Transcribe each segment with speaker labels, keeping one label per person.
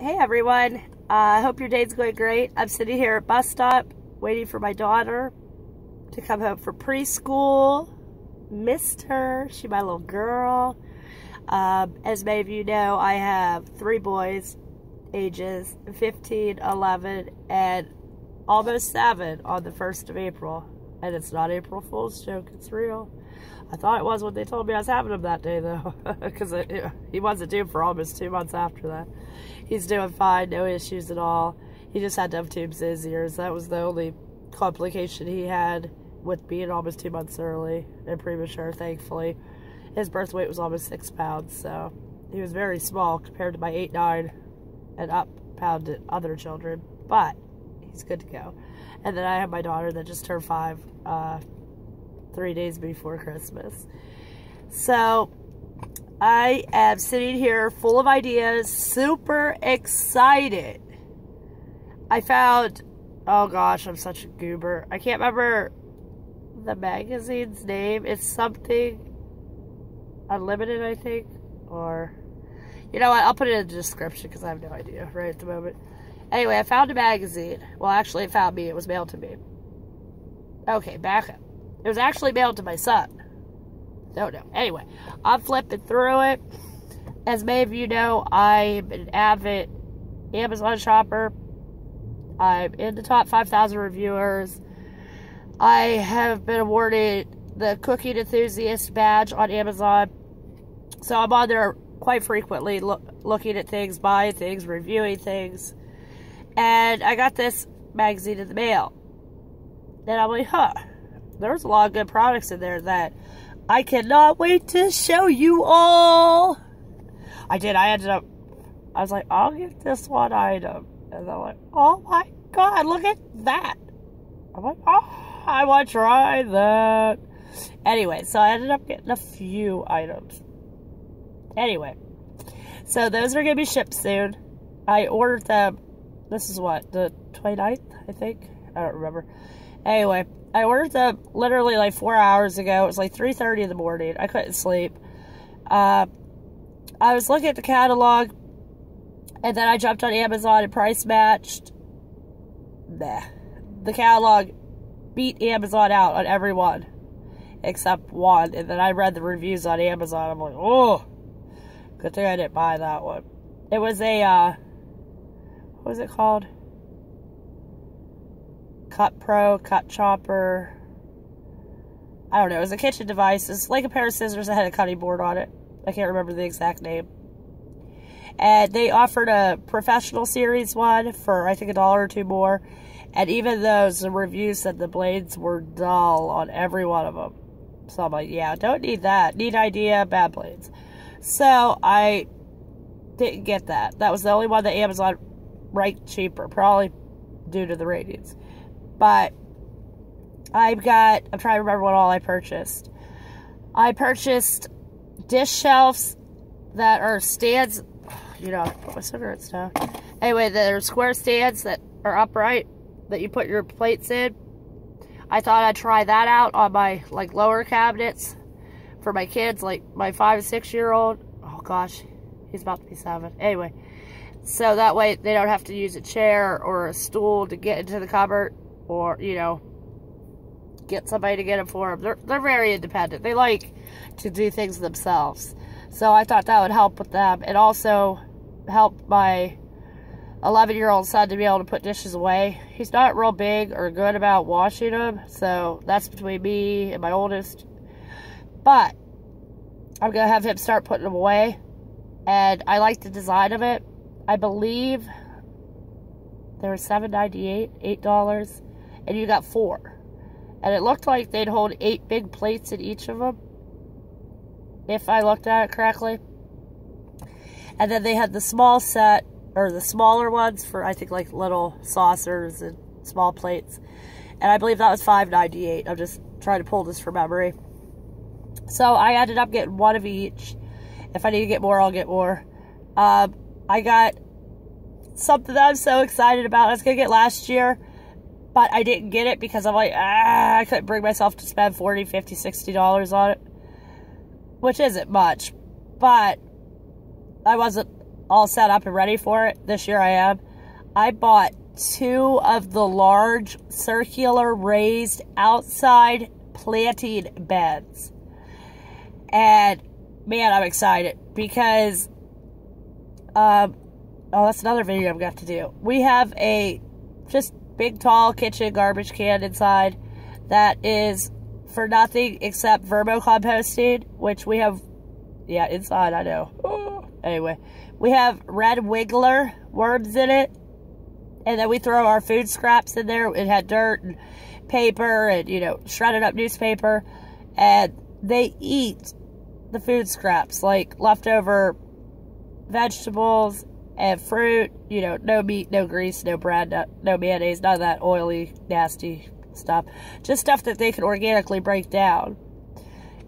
Speaker 1: Hey everyone, uh, I uh, hope your day's going great. I'm sitting here at bus stop waiting for my daughter to come home from preschool. Missed her, she my little girl. Um, as many of you know, I have three boys, ages 15, 11, and almost 7 on the 1st of April. And it's not April Fool's joke, it's real. I thought it was when they told me I was having him that day, though, because he wasn't due for almost two months after that. He's doing fine, no issues at all. He just had to have tubes in his ears. That was the only complication he had with being almost two months early and premature, thankfully. His birth weight was almost six pounds, so he was very small compared to my eight, nine, and up pound other children, but he's good to go. And then I have my daughter that just turned five uh, three days before Christmas. So I am sitting here full of ideas, super excited. I found, oh gosh, I'm such a goober. I can't remember the magazine's name. It's something Unlimited, I think. Or, you know what, I'll put it in the description because I have no idea right at the moment. Anyway, I found a magazine. Well, actually, it found me. It was mailed to me. Okay, back up. It was actually mailed to my son. Don't know. Anyway, I'm flipping through it. As many of you know, I'm an avid Amazon shopper. I'm in the top 5,000 reviewers. I have been awarded the Cooking Enthusiast badge on Amazon. So I'm on there quite frequently lo looking at things, buying things, reviewing things. And I got this magazine in the mail. And I'm like, huh, there's a lot of good products in there that I cannot wait to show you all. I did. I ended up, I was like, I'll get this one item. And I'm like, oh my God, look at that. I'm like, oh, I want to try that. Anyway, so I ended up getting a few items. Anyway, so those are going to be shipped soon. I ordered them, this is what, the 29th, I think? I don't remember. Anyway, I ordered them literally like four hours ago. It was like 3.30 in the morning. I couldn't sleep. Uh, I was looking at the catalog, and then I jumped on Amazon and price matched. Nah. The catalog beat Amazon out on every one except one. And then I read the reviews on Amazon. I'm like, oh, good thing I didn't buy that one. It was a, uh, what was it called? Cut Pro, Cut Chopper. I don't know. It was a kitchen device. It's like a pair of scissors that had a cutting board on it. I can't remember the exact name. And they offered a professional series one for, I think, a dollar or two more. And even those, the reviews said the blades were dull on every one of them. So I'm like, yeah, don't need that. Neat idea, bad blades. So I didn't get that. That was the only one that Amazon ranked cheaper, probably due to the ratings. But I've got, I'm trying to remember what all I purchased. I purchased dish shelves that are stands, you know, put my cigarettes down. Anyway, they're square stands that are upright that you put your plates in. I thought I'd try that out on my like lower cabinets for my kids, like my five and six year old. Oh gosh, he's about to be seven. Anyway, so that way they don't have to use a chair or a stool to get into the cupboard or, you know, get somebody to get them for them. They're, they're very independent. They like to do things themselves. So I thought that would help with them. and also help my 11 year old son to be able to put dishes away. He's not real big or good about washing them, so that's between me and my oldest. But I'm to have him start putting them away. And I like the design of it. I believe there were $7.98, $8, and you got four. And it looked like they'd hold eight big plates in each of them, if I looked at it correctly. And then they had the small set or the smaller ones for I think like little saucers and small plates. And I believe that was $5.98. I'm just trying to pull this from memory. So I ended up getting one of each. If I need to get more, I'll get more. Um, I got something that I'm so excited about. I was going to get last year, but I didn't get it because I'm like, ah, I couldn't bring myself to spend 40 50 $60 on it. Which isn't much. But I wasn't all set up and ready for it. This year I am. I bought two of the large circular raised outside planting beds. And man, I'm excited because um oh that's another video I'm gonna have to do. We have a just big tall kitchen garbage can inside that is for nothing except vermicomposting, which we have yeah, inside I know. anyway, we have red wiggler worms in it. And then we throw our food scraps in there. It had dirt and paper and, you know, shredded up newspaper. And they eat the food scraps, like leftover vegetables and fruit. You know, no meat, no grease, no bread, no, no mayonnaise, none of that oily, nasty stuff. Just stuff that they can organically break down.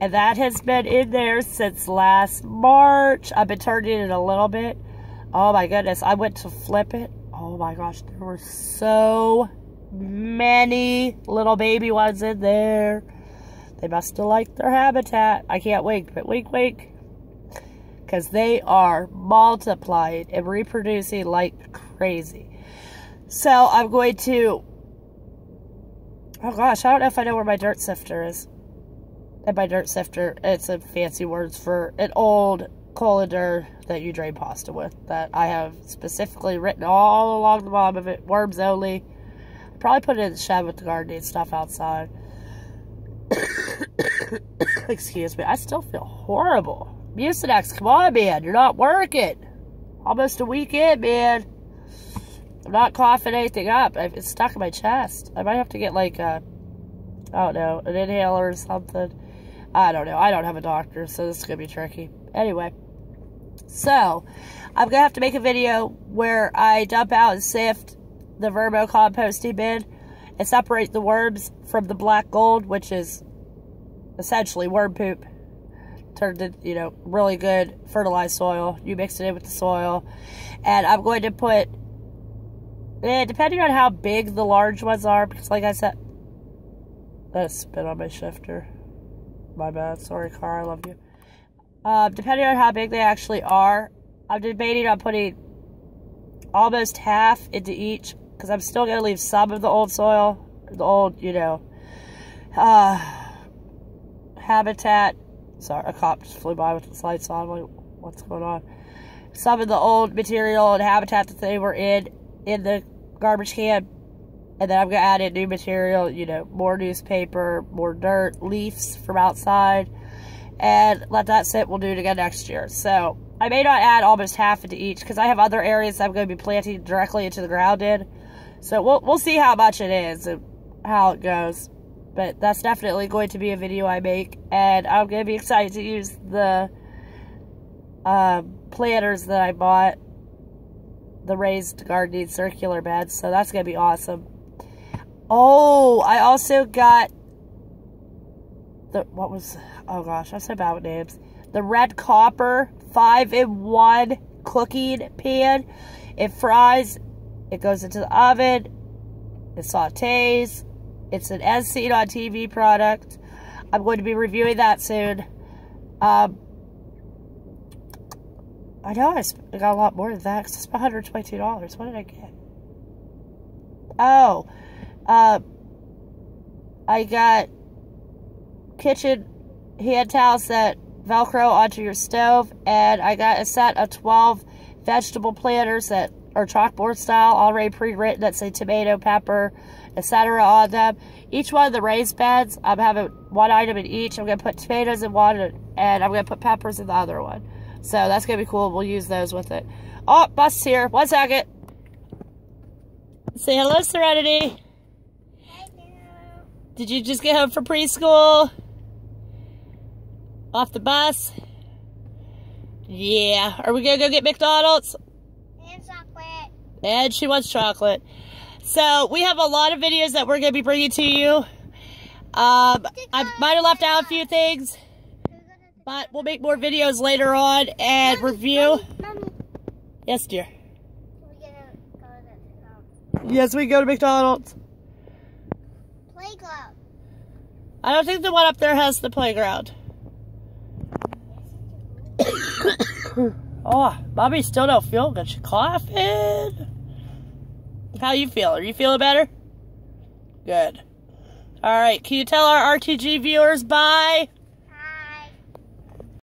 Speaker 1: And that has been in there since last March. I've been turning it a little bit. Oh my goodness, I went to flip it. Oh my gosh, there were so many little baby ones in there. They must have liked their habitat. I can't wink, but wink, wink. Because they are multiplying and reproducing like crazy. So I'm going to... Oh gosh, I don't know if I know where my dirt sifter is. And by dirt sifter, it's a fancy words for an old colander that you drain pasta with that I have specifically written all along the bottom of it. Worms only. Probably put it in the shed with the gardening stuff outside. Excuse me. I still feel horrible. Mucinex, come on, man. You're not working. Almost a week in, man. I'm not coughing anything up. It's stuck in my chest. I might have to get, like, a, I don't know, an inhaler or something. I don't know. I don't have a doctor, so this is going to be tricky. Anyway. So, I'm going to have to make a video where I dump out and sift the vermicomposting bin and separate the worms from the black gold, which is essentially worm poop. Turned it, you know, really good fertilized soil. You mix it in with the soil. And I'm going to put, eh, depending on how big the large ones are, because like I said, that's spit on my shifter. My bad. Sorry, car. I love you. Uh, depending on how big they actually are, I'm debating on putting almost half into each because I'm still going to leave some of the old soil, the old, you know, uh, habitat. Sorry, a cop just flew by with the lights on. Like, what's going on? Some of the old material and habitat that they were in in the garbage can. And then I'm going to add in new material, you know, more newspaper, more dirt, leaves from outside. And let that sit. We'll do it again next year. So, I may not add almost half into each because I have other areas I'm going to be planting directly into the ground in. So we'll, we'll see how much it is and how it goes. But that's definitely going to be a video I make. And I'm going to be excited to use the um, planters that I bought. The raised gardening circular beds. So that's going to be awesome. Oh, I also got the, what was, oh gosh, I'm so bad with names. The red copper 5-in-1 cooking pan. It fries, it goes into the oven, it sautés. It's an as seen on TV product. I'm going to be reviewing that soon. Um, I know I got a lot more than that because it's $122. What did I get? Oh, uh, I got kitchen hand towels that Velcro onto your stove, and I got a set of 12 vegetable planters that are chalkboard style, already pre-written that say tomato, pepper, etc. on them. Each one of the raised beds, I'm having one item in each. I'm going to put tomatoes in one, and I'm going to put peppers in the other one. So that's going to be cool. We'll use those with it. Oh, bus here. One second. Say hello, Serenity. Hello. Did you just get home from preschool? Off the bus? Yeah. Are we going to go get McDonald's?
Speaker 2: And
Speaker 1: she wants chocolate. So, we have a lot of videos that we're going to be bringing to you. Um, I might have left out a few things. But we'll make more videos later on and
Speaker 2: Mommy,
Speaker 1: review.
Speaker 2: Mommy, Mommy.
Speaker 1: Yes, dear.
Speaker 2: We're gonna go to the
Speaker 1: Yes, we go to McDonald's.
Speaker 2: playground.
Speaker 1: I don't think the one up there has the playground. Oh, Bobby still don't feel good. She coughing. How you feel? Are you feeling better? Good. All right. Can you tell our RTG viewers bye?